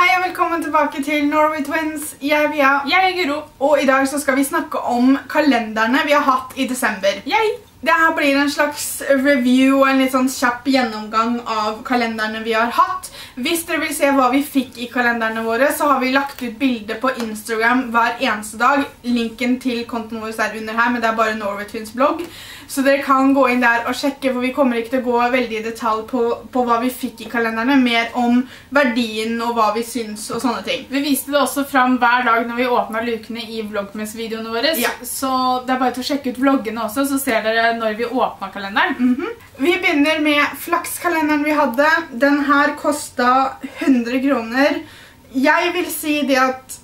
Hei og velkommen tilbake til Norway Twins. Jeg er Via. Jeg er Guro. Og i dag så skal vi snakke om kalenderne vi har hatt i desember. Jeg. Det her blir en slags review og en litt sånn kjapp gjennomgang av kalenderne vi har hatt. Hvis dere vil se hva vi fikk i kalenderne våre, så har vi lagt ut bilder på Instagram hver eneste dag. Linken til konten vår er under her, men det er bare Norway Twins blogg. Så dere kan gå inn der og sjekke, for vi kommer ikke til å gå veldig i detalj på, på hva vi fikk i kalenderne, mer om verdien og hva vi syns og sånne ting. Vi viste det også fram hver dag når vi åpnet lukene i vloggmess-videoene våre. Ja. Så det er bare til å sjekke ut vloggene også, så ser dere når vi åpnet kalenderen. Mhm. Vi begynner med flakskalenderen vi hadde. Den her kostet 100 kroner. Jeg vil si det at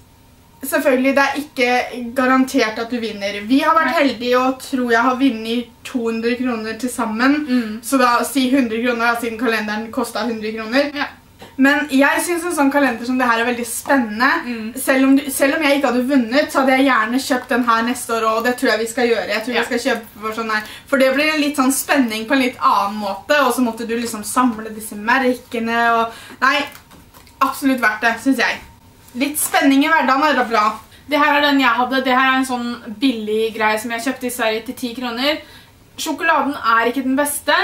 selvfølgelig det er ikke garantert at du vinner. Vi har vært heldige og tror jeg har vunnet 200 kroner til sammen. Mm. Så da si 100 kroner da, siden kalenderen kostet 100 kroner. Ja. Men jeg synes en sånn kalender som det her er veldig spennende. Mm. Selv, om du, selv om jeg ikke hadde vunnet, så hadde jeg gjerne kjøpt den her neste år, og det tror jeg vi skal gjøre. Jeg tror Ja. vi skal kjøpe For sånn her. For det blir en litt sånn spenning på en litt annen måte, og så måtte du liksom samle disse merkene, og... Nei, absolutt verdt det, synes jeg. Litt spenning i hverdagen er da bra. Det her er den jeg hadde. Det her er en sånn billig greie som jeg kjøpte i Sverige til 10 kroner. Sjokoladen er ikke den beste,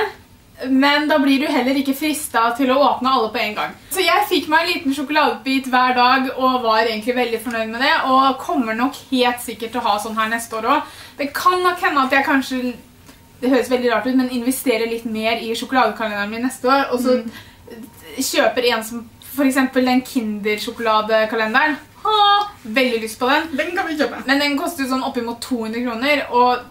men da blir du heller ikke fristet til å åpne alle på en gang. Så jeg fikk meg en liten sjokoladebit hver dag og var egentlig veldig fornøyd med det, og kommer nok helt sikkert til å ha sånn her neste år også. Det kan nok hende at jeg kanskje, det høres veldig rart ut, men investerer litt mer i sjokoladekalenderen min neste år, og så kjøper en som eksempel den Kinder-sjokoladekalenderen. Veldig lyst på den. Den kan vi kjøpe. Men den koster jo sånn oppimot 200 kroner, og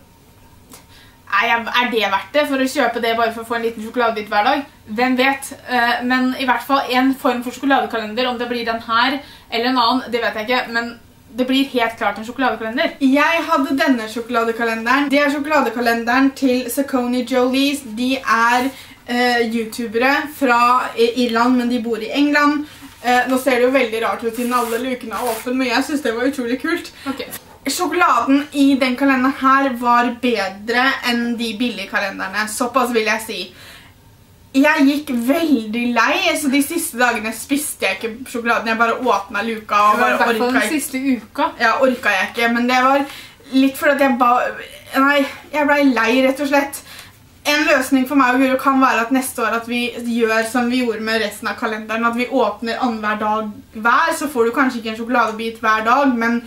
er det verdt det for å kjøpe det bare for å få en liten sjokoladebit hver dag? Hvem vet? Eh, Men i hvert fall en form for sjokoladekalender, om det blir den her eller en annen, det vet jeg ikke, men det blir helt klart en sjokoladekalender. Jeg hadde denne sjokoladekalenderen. Det er sjokoladekalenderen til Saucony Jolies. De er eh, youtubere fra eh, Irland, men de bor i England. Nå ser det jo veldig rart ut siden alle lukene er åpne, men jeg synes det var utrolig kult. Ok. Sjokoladen i den kalenderen her var bedre enn de billige kalenderne. Såpass vil jeg si. Jeg gikk veldig lei, så de siste dagene spiste jeg ikke sjokoladen. Jeg bare åpnet luka og bare orka den siste uka. Ja, orka jeg ikke, men det var litt fordi at jeg ba... Nei, jeg ble lei, rett og slett. En løsning for meg og Guro kan være at neste år at vi gjør som vi gjorde med resten av kalenderen, at vi åpner annenhver dag hver, så får du kanskje ikke en sjokoladebit hver dag, men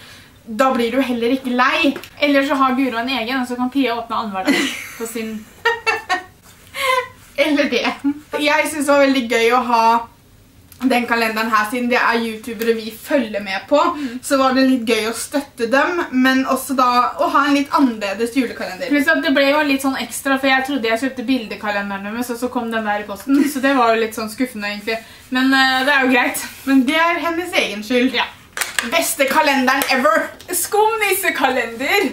da blir du heller ikke lei. Eller så har Guro en egen, og så kan Pia åpne annenhver dag på sin... Eller det. Jeg synes det var veldig gøy å ha den kalenderen her, siden det er youtubere vi følger med på, så var det litt gøy å støtte dem, men også da å ha en litt annerledes julekalender. Plus at det ble jo litt sånn ekstra, for jeg trodde jeg kjøpte bildekalenderen deres, og så kom den der i posten, så det var jo litt sånn skuffende egentlig. Men uh, det er jo greit. Men det er hennes egen skyld. Ja. Beste kalenderen ever! Skumnissekalender!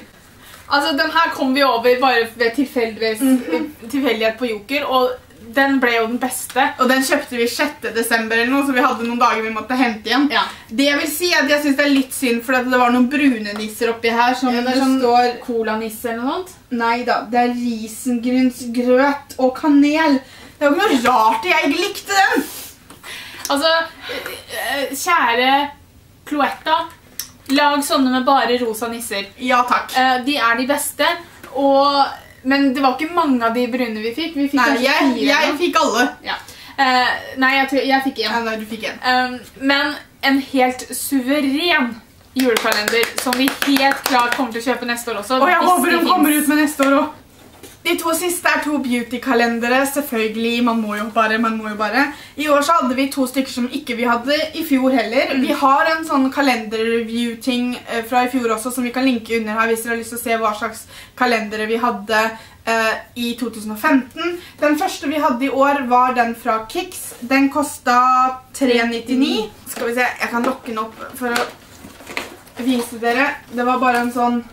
Altså, den her kom vi over bare ved tilfeldighet på Joker, og den ble jo den beste. Og den kjøpte vi 6. desember eller noe, så vi hadde noen dager vi måtte hente igjen. Ja. Det jeg vil si er at jeg synes det er litt synd, for det var noen brune nisser oppi her, som Ja, det det sånn står... colanisse eller noe sånt. Nei da, det er risengrynsgrøt og kanel. Det er jo ikke noe rart jeg ikke likte den! Altså, eh, kjære Cloetta, lag sånne med bare rosa nisser. Ja, takk. Eh, de er de beste, og, men det var ikke mange av de brune vi fikk. Vi fikk Nei, jeg, fire. jeg fikk alle. Ja. Uh, nei, jeg, tror, jeg fikk Ja, en. nei, du fikk en. Um, men en helt suveren julekalender som vi helt klart kommer til å kjøpe neste år også. Og jeg håper de kommer ut med neste år også. De to siste er to beauty-kalendere, selvfølgelig, man må jo bare, man må jo bare. I år så hadde vi to stykker som ikke vi hadde i fjor heller. Vi har en sånn kalender-review-ting eh, fra i fjor også, som vi kan linke under her hvis dere har lyst til å se hva slags kalendere vi hadde eh, i 2015. Den første vi hadde i år var den fra Kix. Den kostet 3,99. Skal vi se, jeg kan lokke den opp for å vise dere. Det var bare en sånn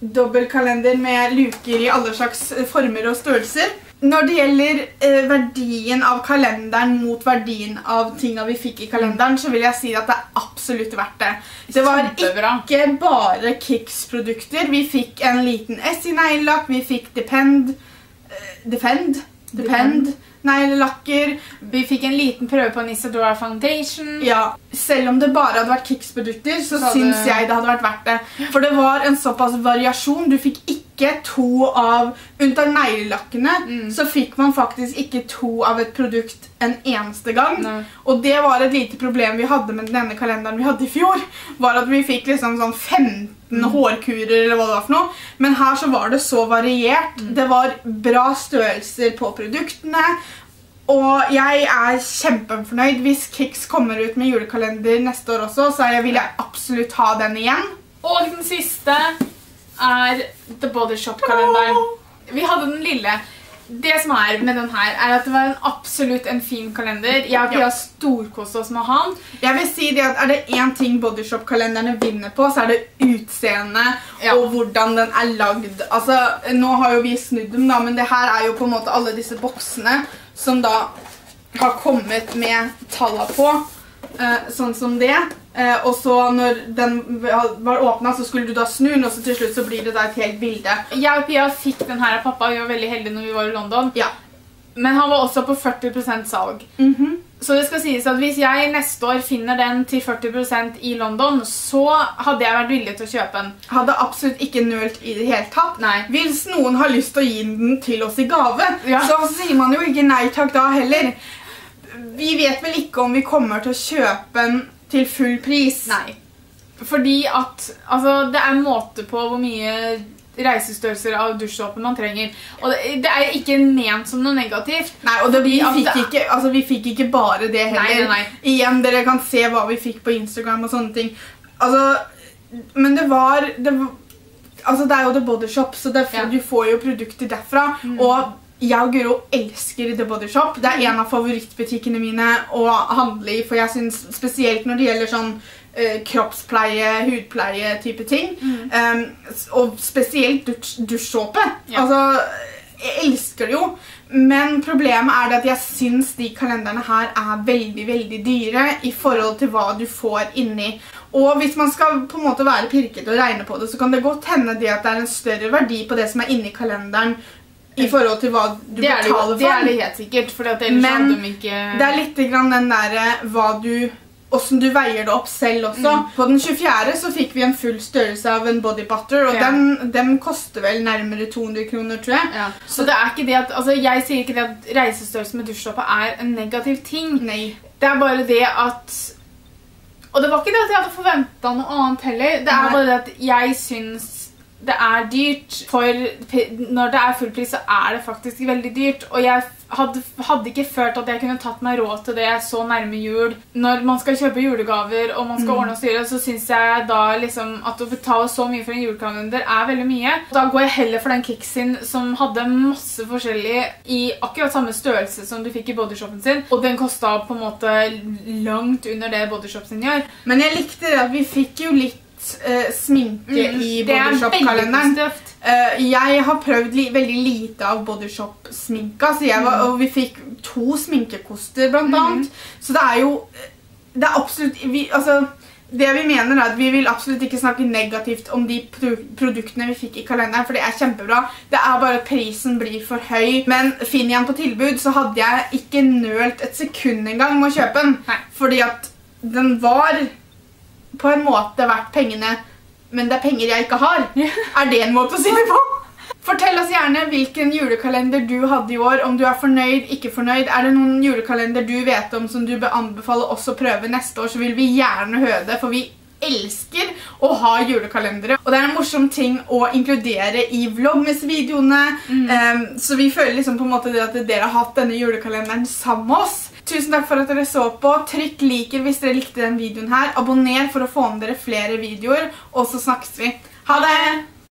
dobbeltkalender med luker i alle slags eh, former og størrelser. Når det gjelder eh, verdien av kalenderen mot verdien av tingene vi fikk i kalenderen, så vil jeg si at det er absolutt verdt det. Det var ikke bare Kicks-produkter. Vi fikk en liten S i neglelakk, vi fikk Depend, eh, Defend, Depend. Neglelakker. Vi fikk en liten prøve på en Isadora Foundation. Ja, Selv om det bare hadde vært Kicks-produkter, så Så syns jeg det hadde vært verdt det. For det var en såpass variasjon. Du fikk ikke to av Unntatt neglelakkene, Mm. så fikk man faktisk ikke to av et produkt en eneste gang. Nei. Og det var et lite problem vi hadde med denne kalenderen vi hadde i fjor. Var at vi fikk liksom sånn 15 hårkurer eller hva det var for noe. Men her så var det så variert. Det var bra størrelser på produktene. Og jeg er kjempefornøyd. Hvis Kix kommer ut med julekalender neste år også, så vil jeg absolutt ha den igjen. Og den siste er The Body Shop-kalenderen. Vi hadde den lille. Det som er med den her, er at det var en absolutt en fin kalender. Jeg og Pia Ja. storkoste oss med han. Jeg vil si det at Er det én ting Bodyshop-kalenderne vinner på, så er det utseendet Ja. og hvordan den er lagd. Altså, Nå har jo vi snudd dem, da, men det her er jo på en måte alle disse boksene som da har kommet med talla på. eh, sånn som det. Eh, og så når den var åpna, så skulle du da snu den, og så til slutt så blir det da et helt bilde. Jeg og Pia fikk den her av pappa. Vi var veldig heldige når vi var i London. Ja. Men han var også på 40% salg. -hmm. Så det skal sies at hvis jeg neste år finner den til 40% i London, så hadde jeg vært villig til å kjøpe den. Hadde absolutt ikke nølt i det hele tatt. Nei. Hvis noen har lyst til å gi den til oss i gave, Ja. så sier man jo ikke nei takk da heller. Vi vet vel ikke om vi kommer til å kjøpe den til full pris. Nei. Fordi at altså, det er en måte på hvor mye reisestørrelser av dusjsåpe man trenger. Og det, er ikke ment som noe negativt. Nei, og det, vi, fikk ikke, altså, vi fikk ikke bare det heller. nei, nei. Igjen, dere kan se hva vi fikk på Instagram og sånne ting. Altså, men det var... Det, var- altså, det er jo The Body Shop, så det, Ja. du får jo produkter derfra. Og jeg og Guro elsker The Body Shop. Det er en av favorittbutikkene mine å handle i, for jeg synes spesielt når det gjelder sånn eh, kroppspleie, hudpleie type ting. Um, og spesielt dusj, dusjsåpe. Ja. Altså, jeg elsker det jo. Men problemet er det at jeg syns de kalenderne her er veldig veldig dyre i forhold til hva du får inni. Og hvis man skal på en måte være pirket og regne på det, så kan det godt hende det at det er en større verdi på det som er inni kalenderen i forhold til hva du Det er betaler for. det er det helt sikkert, for Men de ikke Det er litt grann den der hva du Hvordan du veier det opp selv også. Mm. På den 24. så fikk vi en full størrelse av en body butter, og Ja. den, den koster vel nærmere 200 kroner, tror jeg. ja. Så det er ikke det at altså, Jeg sier ikke det at reisestørrelse med dusjsåpe er en negativ ting. Nei. Det er bare det at Og det var ikke det at jeg hadde forventa noe annet heller. Det er Nei. bare det at jeg syns det er dyrt. For når det er fullpris, så er det faktisk veldig dyrt. Og jeg hadde, hadde ikke følt at jeg kunne tatt meg råd til det så nærme jul. Når man skal kjøpe julegaver og man skal Mm. ordne og styre, så syns jeg da liksom at å betale så mye for en julekalender er veldig mye. Da går jeg heller for den Kixin som hadde masse forskjellig i akkurat samme størrelse som du fikk i bodyshopen sin. Og den kosta på en måte langt under det bodyshopen sin gjør. Men jeg likte det at vi fikk jo litt eh, sminke i Mm, veldig Bodyshop-kalenderen. positivt. Eh, jeg har prøvd li veldig lite av Bodyshop-sminka, mm. og vi fikk to sminkekoster blant annet. Så det er jo Det er absolutt vi, altså, Det vi mener er at Vi vil absolutt ikke snakke negativt om de pro produktene vi fikk i kalenderen, for det er kjempebra. Det er bare at prisen blir for høy. Men finn igjen på tilbud, så hadde jeg ikke nølt et sekund engang med å kjøpe den. Nei. Fordi at den var på en måte verdt pengene, men det er penger jeg ikke har. Er det en måte å si det på? Fortell oss gjerne hvilken julekalender du hadde i år, om du er fornøyd, ikke fornøyd. Er det noen julekalender du vet om som du bør anbefale oss å prøve neste år, så vil vi gjerne høre det, for vi elsker å ha julekalendere. Og det er en morsom ting å inkludere i vlogmas-videoene, Um, så vi føler liksom på en måte det at dere har hatt denne julekalenderen sammen med oss. Tusen takk for at dere så på. Trykk liker hvis dere likte den videoen. Abonner for å få med dere flere videoer, og så snakkes vi. Ha det!